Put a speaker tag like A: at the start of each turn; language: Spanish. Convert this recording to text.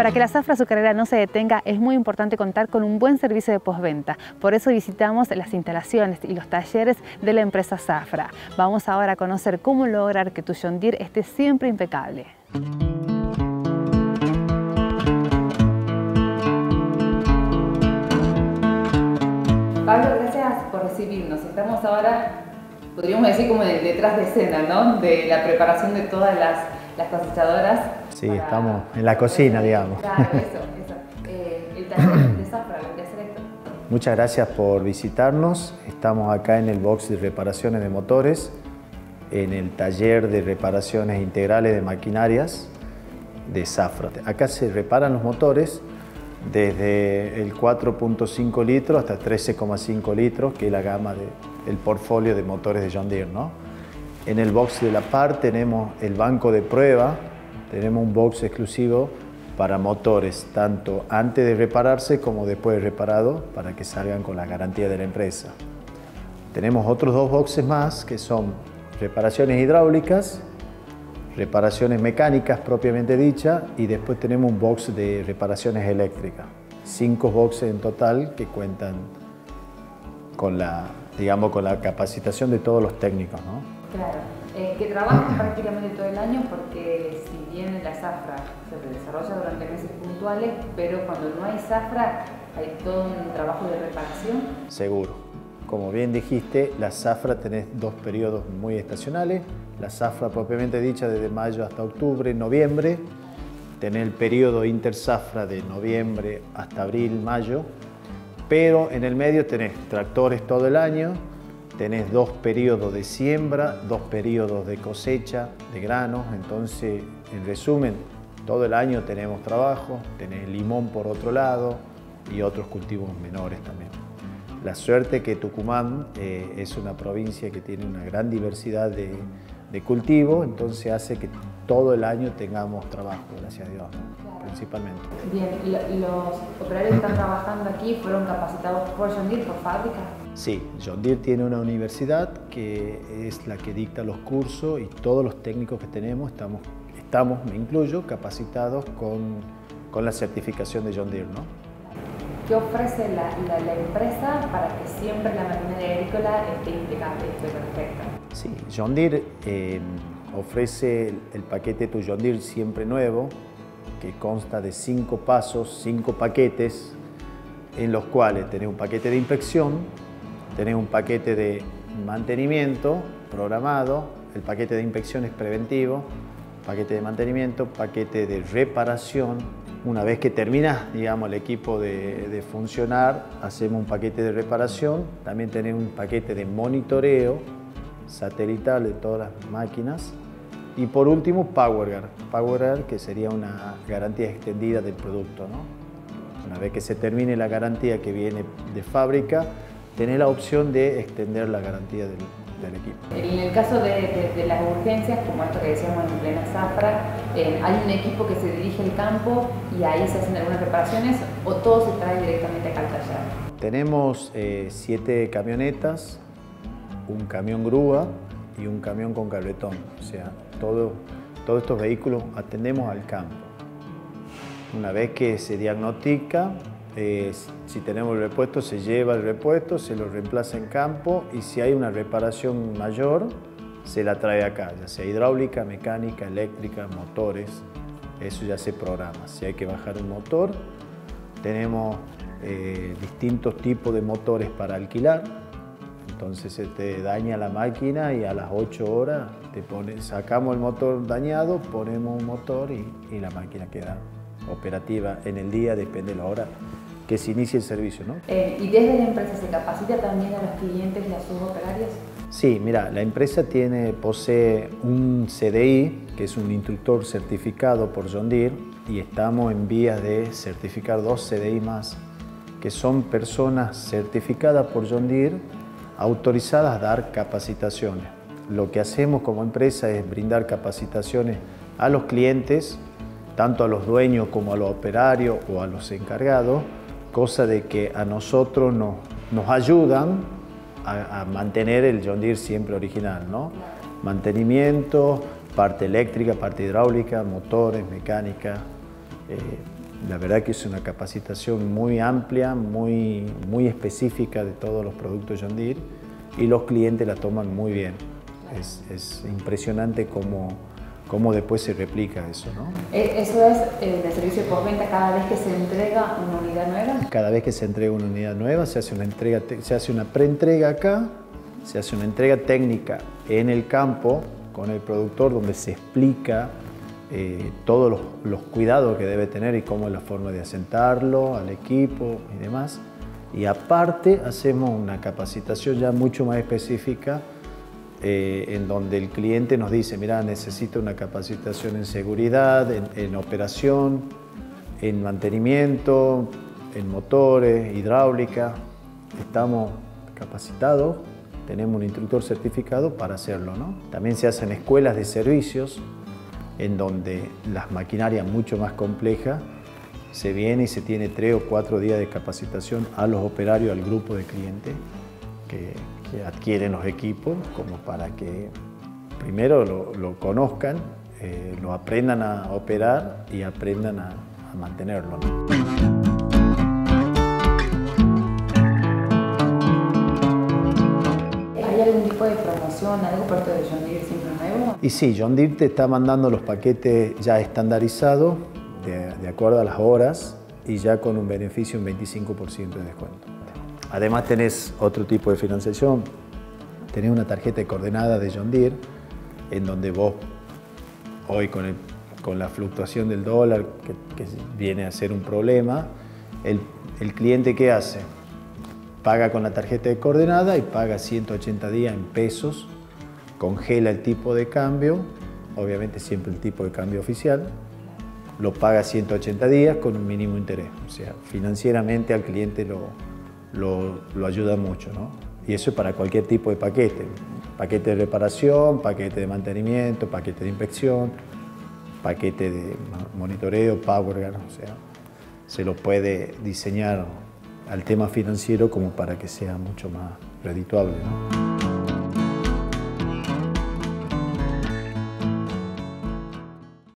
A: Para que la zafra azucarera no se detenga es muy importante contar con un buen servicio de postventa. Por eso visitamos las instalaciones y los talleres de la empresa Zafra. Vamos ahora a conocer cómo lograr que tu John esté siempre impecable. Pablo, gracias por recibirnos. Estamos ahora, podríamos decir como detrás de escena, ¿no? De la preparación de todas las, cosechadoras.
B: Sí, estamos en la cocina, digamos.
A: Claro, eso, eso. Eh, el taller de Zafra, lo que hacer esto.
B: Muchas gracias por visitarnos. Estamos acá en el box de reparaciones de motores, en el taller de reparaciones integrales de maquinarias de Zafra. Acá se reparan los motores desde el 4.5 litros hasta 13,5 litros, que es la gama del portfolio de motores de John Deere. ¿no? En el box de la par tenemos el banco de prueba, tenemos un box exclusivo para motores, tanto antes de repararse como después de reparado, para que salgan con la garantía de la empresa. Tenemos otros dos boxes más, que son reparaciones hidráulicas reparaciones mecánicas propiamente dicha y después tenemos un box de reparaciones eléctricas. Cinco boxes en total que cuentan con la, digamos, con la capacitación de todos los técnicos. ¿no?
A: Claro, eh, que trabajan prácticamente todo el año porque si bien la zafra se desarrolla durante meses puntuales, pero cuando no hay zafra hay todo un trabajo de reparación.
B: Seguro. Como bien dijiste, la zafra tenés dos periodos muy estacionales. La zafra propiamente dicha desde mayo hasta octubre, noviembre. Tenés el periodo interzafra de noviembre hasta abril, mayo. Pero en el medio tenés tractores todo el año, tenés dos periodos de siembra, dos periodos de cosecha de granos. Entonces, en resumen, todo el año tenemos trabajo, tenés limón por otro lado y otros cultivos menores también. La suerte que Tucumán eh, es una provincia que tiene una gran diversidad de, cultivo, entonces hace que todo el año tengamos trabajo, gracias a Dios, principalmente.
A: Bien, ¿los operarios que están trabajando aquí fueron capacitados por John por fábrica?
B: Sí, John Deere tiene una universidad que es la que dicta los cursos y todos los técnicos que tenemos estamos, estamos me incluyo, capacitados con, con la certificación de John Deere. ¿no?
A: ¿Qué ofrece la, empresa para que siempre la maquinaria agrícola esté impecable, esté perfecta?
B: Sí, John Deere eh, ofrece el, paquete Tu John Deere siempre nuevo, que consta de cinco pasos, cinco paquetes, en los cuales tenés un paquete de inspección, tenés un paquete de mantenimiento programado, el paquete de inspección es preventivo, paquete de mantenimiento, paquete de reparación, una vez que termina, digamos, el equipo de, funcionar, hacemos un paquete de reparación, también tenemos un paquete de monitoreo satelital de todas las máquinas. Y por último PowerGuard, PowerGuard que sería una garantía extendida del producto. Una vez que se termine la garantía que viene de fábrica, tener la opción de extender la garantía del, equipo.
A: En el caso de, las urgencias, como esto que decíamos en plena zafra, eh, ¿hay un equipo que se dirige al campo y ahí se hacen algunas reparaciones o todo se trae directamente acá al taller?
B: Tenemos eh, siete camionetas, un camión grúa y un camión con carretón. O sea, todo, todos estos vehículos atendemos al campo. Una vez que se diagnostica, eh, si tenemos el repuesto, se lleva el repuesto, se lo reemplaza en campo y si hay una reparación mayor, se la trae acá, ya sea hidráulica, mecánica, eléctrica, motores, eso ya se programa. Si hay que bajar un motor, tenemos eh, distintos tipos de motores para alquilar, entonces se te daña la máquina y a las 8 horas te sacamos el motor dañado, ponemos un motor y, y la máquina queda operativa en el día, depende de la hora que se inicie el servicio. ¿no?
A: Eh, ¿Y desde la empresa se capacita también a los clientes y a sus operarios?
B: Sí, mira, la empresa tiene, posee un CDI, que es un instructor certificado por John Deere, y estamos en vías de certificar dos CDI más, que son personas certificadas por John Deere, autorizadas a dar capacitaciones. Lo que hacemos como empresa es brindar capacitaciones a los clientes, tanto a los dueños como a los operarios o a los encargados, cosa de que a nosotros nos, nos ayudan a, mantener el John Deere siempre original, ¿no? Mantenimiento, parte eléctrica, parte hidráulica, motores, mecánica, eh, La verdad que es una capacitación muy amplia, muy, muy específica de todos los productos John Deere y los clientes la toman muy bien. Es, es impresionante cómo, cómo después se replica eso. ¿no?
A: Eh, ¿Eso es el eh, servicio de postventa cada vez que se entrega una unidad nueva?
B: Cada vez que se entrega una unidad nueva se hace una, entrega, se hace una preentrega acá, se hace una entrega técnica en el campo con el productor donde se explica eh, todos los, los, cuidados que debe tener y cómo es la forma de asentarlo al equipo y demás. Y aparte hacemos una capacitación ya mucho más específica eh, en donde el cliente nos dice, mira, necesito una capacitación en seguridad, en, operación, en mantenimiento, en motores, hidráulica. Estamos capacitados, tenemos un instructor certificado para hacerlo. ¿no? También se hacen escuelas de servicios en donde las maquinarias mucho más complejas se viene y se tiene tres o cuatro días de capacitación a los operarios, al grupo de clientes que, que adquieren los equipos como para que primero lo, conozcan, eh, lo aprendan a operar y aprendan a, mantenerlo.
A: ¿Hay algún tipo de promoción, algo parte de John Deere siempre nuevo?
B: Y sí, John Deere te está mandando los paquetes ya estandarizados, de, de acuerdo a las horas, y ya con un beneficio, un 25% de descuento. Además tenés otro tipo de financiación, tenés una tarjeta de coordenada de John Deere, en donde vos hoy con, la fluctuación del dólar, que, viene a ser un problema, el, el cliente ¿qué hace? Paga con la tarjeta de coordenada y paga 180 días en pesos, congela el tipo de cambio, obviamente siempre el tipo de cambio oficial, lo paga 180 días con un mínimo interés. O sea, financieramente al cliente lo, lo, ayuda mucho. ¿no? Y eso es para cualquier tipo de paquete. Paquete de reparación, paquete de mantenimiento, paquete de inspección, paquete de monitoreo, power, o sea, se lo puede diseñar al tema financiero como para que sea mucho más redituable. ¿no?